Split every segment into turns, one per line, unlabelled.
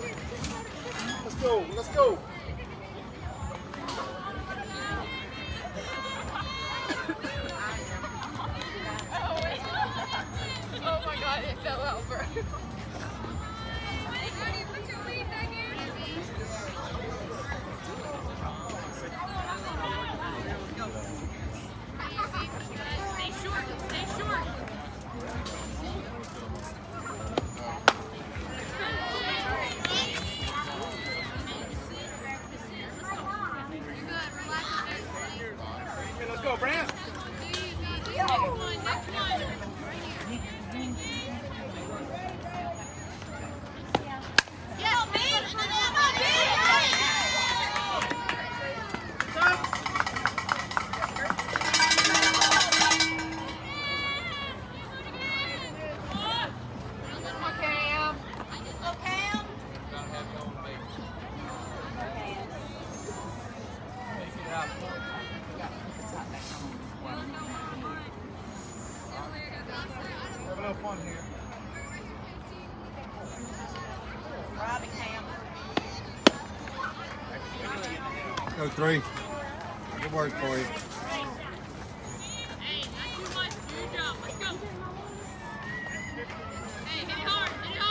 Let's go. Let's go.
Oh, oh my god, it fell over.
fun here.
Go three. Good work for you.
Hey, not too much. Do job. Let's go. Hey, hit it hard. Hit it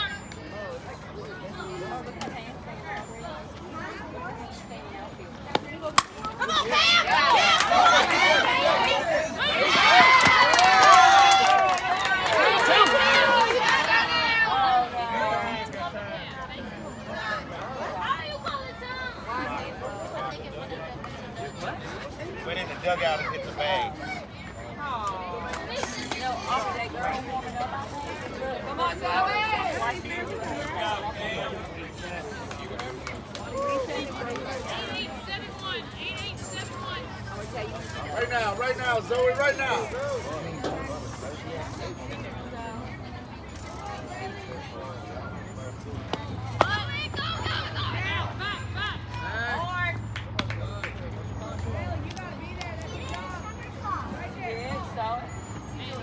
hard.
Dugout and hit the bag.
Come on, Zoe. Eight, eight, seven, one. Eight, eight, seven, one.
Right now, right now, Zoe, right now.
Zoe, go, go, go. Back, back.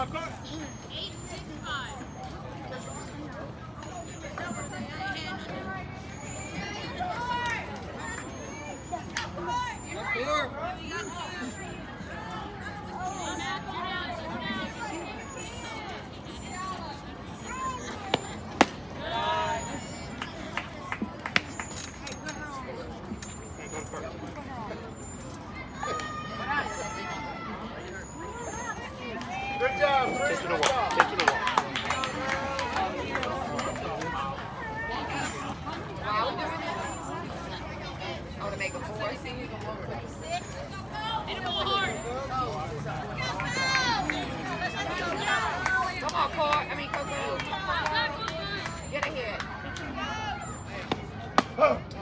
Going, Court.
Eight, six, five. Go Good job. Take it
away. Take it away. Oh.